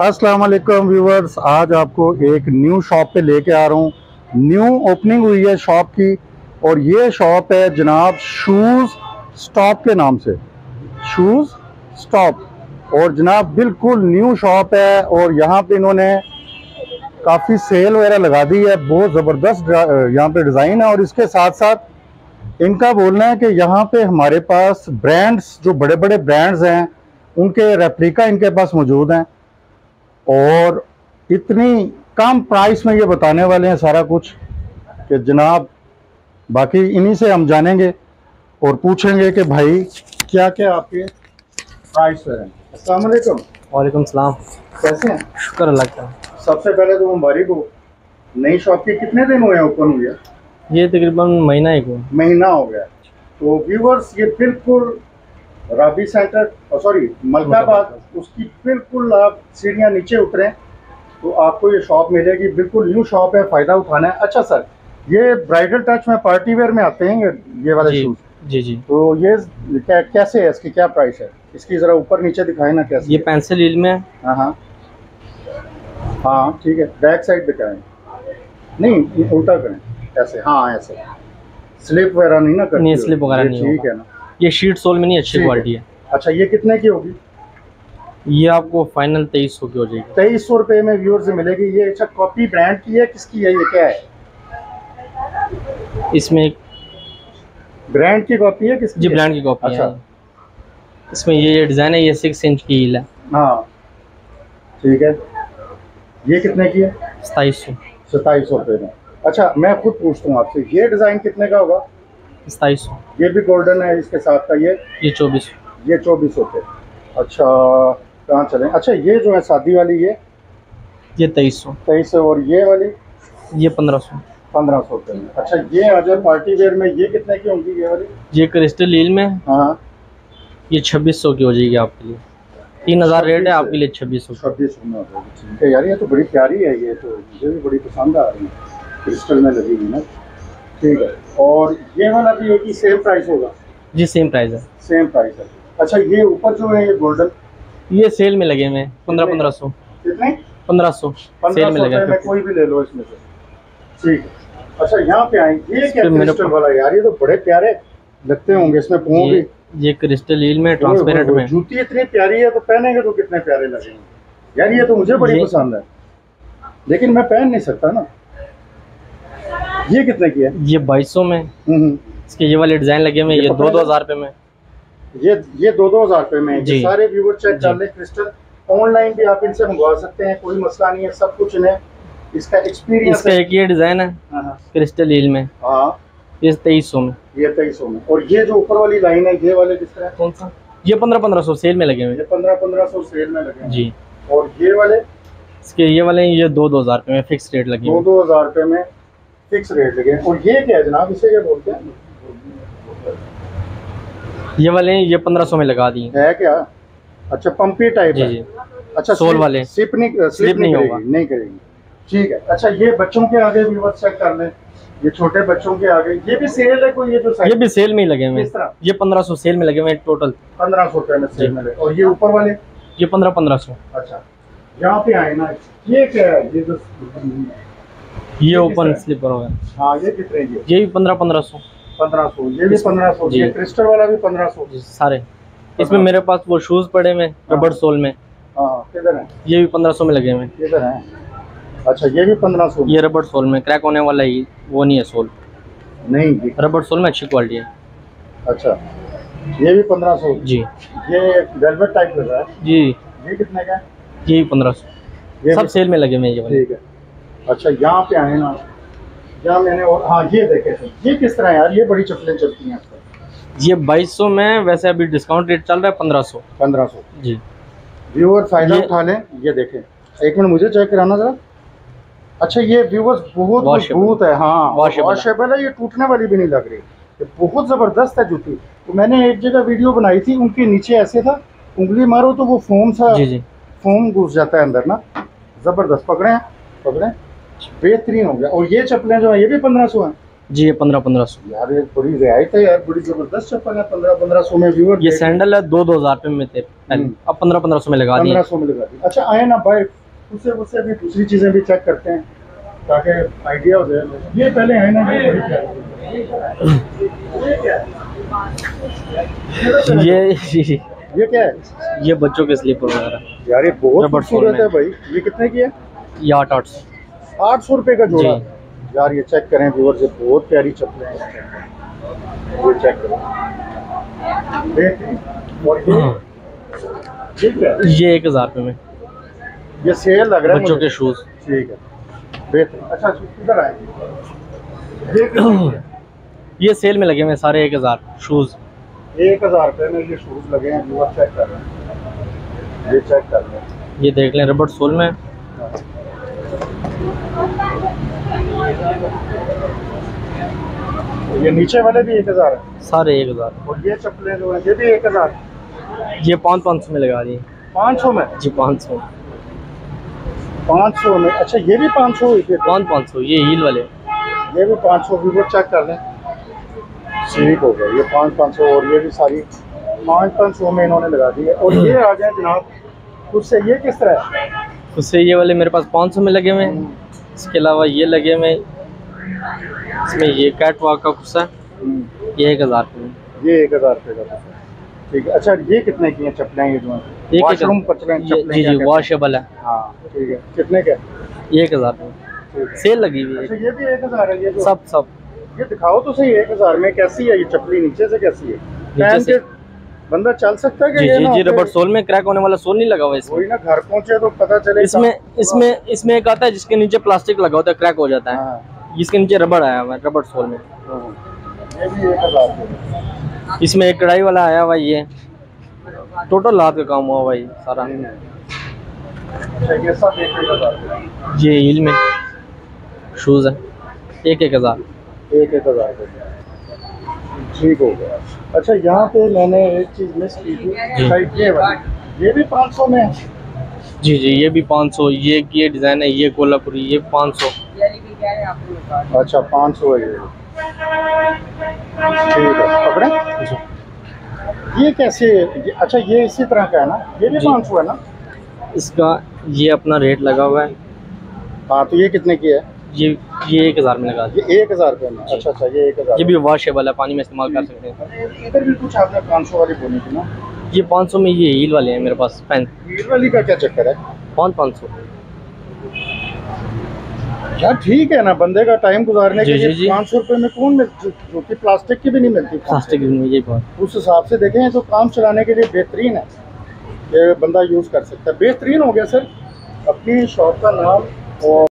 अस्सलाम वालेकुम व्यूवर्स आज आपको एक न्यू शॉप पे लेके आ रहा हूँ। न्यू ओपनिंग हुई है शॉप की और ये शॉप है जनाब शूज़ स्टॉप के नाम से। शूज़ स्टॉप और जनाब बिल्कुल न्यू शॉप है और यहाँ पे इन्होंने काफ़ी सेल वगैरह लगा दी है। बहुत ज़बरदस्त यहाँ पे डिज़ाइन है और इसके साथ साथ इनका बोलना है कि यहाँ पे हमारे पास ब्रांड्स जो बड़े बड़े ब्रांड्स हैं उनके रेप्लिका इनके पास मौजूद हैं। और इतनी कम प्राइस में ये बताने वाले हैं सारा कुछ कि जनाब बाकी इन्हीं से हम जानेंगे और पूछेंगे कि भाई क्या क्या आपके प्राइस है? वालेकुम। सलाम। कैसे हैं? शुक्र अल्लाह का। सबसे पहले तो मुबारक हो। नई शॉप के कितने दिन हुए ओपन हुए ये तकरीबन महीना ही हुआ। महीना हो गया। तो व्यूवर्स ये बिल्कुल राबी सेंटर सॉरी मलकाबाद उसकी बिल्कुल आप सीढ़ियाँ नीचे उतरें तो आपको ये शॉप मिलेगी। बिल्कुल न्यू शॉप है फ़ायदा उठाना है। अच्छा सर ये ब्राइडल टच में पार्टी वेयर में आते हैं ये वाले जी शूज़ जी जी। तो ये क्या कैसे है इसकी क्या प्राइस है? इसकी ज़रा ऊपर नीचे दिखाए ना कैसे ये पेंसिल हील में। है। हाँ। हाँ ठीक है। बैक साइड दिखाएँ। नहीं उल्टा करें। ऐसे हाँ ऐसे। स्लिप वगैरह नहीं ना हो। slip वगैरह नहीं ठीक है ना। ये शीट सोल में नहीं अच्छी क्वालिटी है। अच्छा ये कितने की होगी? ये आपको फाइनल तेईस सौ की हो जाएगी। तेईस सौ रुपये में व्यूअर से मिलेगी। ये अच्छा कॉपी ब्रांड की है किसकी है ये क्या है? इसमें ब्रांड की कॉपी है किसकी जी ब्रांड की कॉपी अच्छा। है इसमें ये ये डिज़ाइन है ये सिक्स इंच की हील है। हाँ। ठीक है। ये कितने की है? सताईस सौ। सताईस सौ रुपये में। अच्छा मैं खुद पूछता हूँ आपसे ये डिज़ाइन कितने का होगा? सताईस सौ। ये भी गोल्डन है इसके साथ का ये? ये चौबीस ये चौबीस रुपये अच्छा कहाँ चलें? अच्छा ये जो है शादी वाली ये? ये तेईस सौ। तेईस सौ और ये वाली? ये पंद्रह सौ। पंद्रह सौ रुपये में अच्छा ये आ जाए पार्टी वेयर में ये कितने की होंगी ये वाली? ये क्रिस्टल हील में? हाँ। ये छब्बीस सौ की हो जाएगी आपके लिए। तीन हज़ार रेट है आपके लिए छब्बीस सौ। छब्बीस सौ में ठीक है यार ये तो बड़ी प्यारी है ये तो मुझे भी बड़ी पसंद आ रही है। क्रिस्टल में लगी हुई ना ठीक है। और ये वाला भी सेम प्राइस होगा? जी सेम प्राइस है। सेम प्राइस है। अच्छा ये ऊपर जो है ये गोल्डन ये सेल में लगे हुए पंद्रह पंद्रह सौ। कितने? पंद्रह सौ। सेल में लगे में कोई भी ले लो इसमें से। ठीक है। अच्छा यहाँ पे आए। ये क्या क्रिस्टल वाला यार? ये तो बड़े प्यारे लगते होंगे इसमें पों भी ये क्रिस्टल हील में ट्रांसपेरेंट में। जूती इतनी प्यारी है तो पहनेंगे तो कितने प्यारे लगेंगे? यार ये तो मुझे बड़ी पसंद है। लेकिन मैं पहन नहीं सकता ना। ये कितने की है? ये बाईस सौ में। हम्म, हम्म। इसके ये वाले डिज़ाइन लगे हुए ये ये दो दो हज़ार रुपए में। ये ये दो दो हज़ार रुपए में जी। सारे व्यूवर चेक कर। ले क्रिस्टल ऑनलाइन भी आप इनसे मंगवा सकते हैं कोई मसला नहीं है सब कुछ इन्हें इसका एक्सपीरियंस इसका है एक ये डिज़ाइन है हाँ, हाँ, क्रिस्टल हील में। हाँ। ये तेईस सौ में। ये तेईस सौ में। और ये जो ऊपर वाली लाइन है ये वाले किस तरह? कौन सा? ये पंद्रह पंद्रह सौ सेल में लगे हुए ये पंद्रह पंद्रह सौ सेल में लगे हैं हैं। जी। और ये वाले? इसके ये वाले ये दो दो हज़ार रुपए में फिक्स रेट लगे दो हैं। दो हज़ार रुपए में। फिक्स रेट लगे और ये क्या है जनाब? इसे क्या बोलते हैं? ये वाले ये पंद्रह सौ में लगा दिए। है क्या? अच्छा पंपी टाइप जी जी। अच्छा सोल वाले। स्लिप नहीं स्लिप नहीं करेगी नहीं करेगी। ठीक है। अच्छा ये बच्चों के आगे भी बस चेक कर लें। ये छोटे बच्चों के आगे। ये भी सेल है कोई ये जो ये भी सेल में ही लगे हुए ये पंद्रह सौ सेल में लगे हुए टोटल पंद्रह सौ रुपए में सेल। में लगे। और ये ऊपर वाले? ये पंद्रह पंद्रह सौ। अच्छा। यहाँ पे आए ना। ये क्या है? ये जो ये ओपन स्लीपर होगा। हाँ ये कितने की ये भी पंद्रह पंद्रह सौ। पंद्रह सौ ये भी पंद्रह सौ ये क्रिस्टल वाला भी पंद्रह सौ। सारे। इसमें मेरे पास वो शूज़ पड़े हैं रबड़ सोल में। हाँ किधर है? ये भी पंद्रह सौ में लगे हुए किधर है? अच्छा ये भी पंद्रह सौ ये रबड़ सोल में क्रैक होने वाला ही वो नहीं है सोल नहीं रबड़ सोल में अच्छी क्वालिटी है। अच्छा ये भी पंद्रह सौ। जी। ये वेलवेट टाइप लग रहा है। जी। ये कितने का ये भी पंद्रह सौ। सब सेल में लगे हुए ये ठीक है। अच्छा यहाँ पे आए ना। यहाँ मैंने और हाँ ये देखे थे। ये किस तरह यार? ये बड़ी चप्पलें चलती हैं आजकल। ये बाईस सौ में वैसे अभी डिस्काउंट रेट चल रहा है पंद्रह सौ। पंद्रह सौ। जी। व्यूअर फ़ायदा उठा लें ये देखें। एक मिनट मुझे चेक कराना जरा। अच्छा ये व्यूवर्स बहुत मज़बूत है हाँ। वॉशेबल है। ये टूटने वाली भी नहीं लग रही। ये बहुत ज़बरदस्त है जूती। तो मैंने एक जगह वीडियो बनाई थी उनके नीचे ऐसे था। उंगली मारो तो वो फोम सा जी जी। फोम घुस जाता है अंदर ना। ज़बरदस्त पकड़े हैं पकड़े बेहतरीन हो गया। और ये चप्पलें जो है ये भी पंद्रह सौ है? जी ये पंद्रह पंद्रह सौ। यार ये बड़ी रियायत है यार बड़ी ज़बरदस्त चप्पल है पंद्रह पंद्रह सौ में व्यूअर ये सैंडल है दो दो हज़ार रुपये में थे। हम्म। अब पंद्रह पंद्रह सौ में लगा पंद्रह सौ में लगा दी अच्छा आए ना भाई उससे उससे भी दूसरी चीज़ें भी चेक करते हैं ताकि आइडिया हो जाए। ये पहले है ना ये। ये क्या है? ये बच्चों के स्लीपर वगैरह। यार ये बहुत खूबसूरत है। भाई। ये कितने की है? ये आठ आठ सौ। आठ सौ रुपये का जोड़ा यार ये चेक करें व्यूअर से बहुत प्यारी चप्पलें हैं। ये चेक करें। ये है। एक हज़ार रुपये में। ये सेल लग रहा है बच्चों के शूज़ ठीक है। बेहतरीन। अच्छा किधर आए? ये हैं? सेल में लगे हुए सारे एक हज़ार शूज़ एक हज़ार रुपये में ये शूज़ लगे हैं व्यूअर चेक कर रहे हैं। ये चेक कर रहे हैं। ये देख लें रबड़ सोल में। ये नीचे वाले भी एक हज़ार है? सारे एक हज़ार। और ये चप्पलें जो हैं ये भी एक हज़ार। ये पाँच पाँच सौ में लगा दिए पाँच सौ में? जी पाँच सौ। पाँच सौ में? अच्छा ये भी पाँच सौ पाँच पाँच सौ ये हील वाले। ये भी पाँच सौ वीवो चेक कर लें। ठीक हो गया ये पाँच पाँच सौ और ये भी सारी पाँच पाँच सौ में इन्होंने लगा दी है। और ये आ जाए जनाब उससे ये किस तरह? है उससे ये वाले मेरे पास पाँच सौ में लगे हुए हैं। इसके अलावा ये लगे हुए हैं। इसमें ये कैट वॉक का कुछ हम्म, ये एक हज़ार रुपये में ये एक हज़ार रुपये का है। ठीक है। अच्छा ये कितने की हैं चप्पलें ये जो हैं? एक वॉशरूम चप्पलें जी जी वॉशेबल है? हाँ। ठीक है। कितने के? ये एक हज़ार सेल लगी हुई अच्छा है ये भी एक हज़ार है ये सब सब। ये दिखाओ तो सही एक हज़ार में कैसी है? ये चप्पली नीचे से कैसी है? से। बंदा चल सकता है जी जी रबड़ सोल में क्रैक होने वाला सोल नहीं लगा हुआ इसमें। ना घर पहुँचे तो पता चले इसमें इसमें इसमें एक आता है जिसके नीचे प्लास्टिक लगा होता है क्रैक हो जाता है। हाँ, जिसके नीचे रबड़ आया हुआ है रबड़ सोल में। हाँ। इसमें एक कढ़ाई वाला आया हुआ ये। टोटल लात का काम हुआ भाई सारा। अच्छा ये हील में। शूज़ है। एक एक हज़ार। एक एक हज़ार। ठीक हो गया। अच्छा यहाँ पे मैंने एक चीज़ मिस की थी ये वाली। ये भी पाँच सौ में है? जी जी ये भी पाँच सौ। ये ये डिज़ाइन है ये कोल्हापुरी ये पाँच सौ। अच्छा पाँच सौ है ये। ठीक है पकड़े? ये कैसे ये, अच्छा ये इसी तरह का है ना? ये भी जी। पाँच सौ है ना? इसका ये अपना रेट लगा हुआ है। हाँ तो ये कितने की है? ये ये एक हज़ार में लगा ये एक हज़ार रुपये में? अच्छा अच्छा ये एक हज़ार ये भी वॉशेबल है पानी में इस्तेमाल कर सकते हैं। इधर भी कुछ आपने पाँच सौ वाली बोली थी ना? ये पाँच सौ में ये हील वाले हैं मेरे पास पेन। हील वाली का क्या चक्कर है? पाँच पाँच सौ। यार ठीक है ना बंदे का टाइम गुजारने के लिए। पाँच सौ रुपये में कौन मिल जो, कि प्लास्टिक की भी नहीं मिलती? प्लास्टिक में ये बहुत। उस हिसाब से देखें तो काम चलाने के लिए बेहतरीन है। ये बंदा यूज़ कर सकता है। बेहतरीन हो गया सर अपनी शॉप का नाम और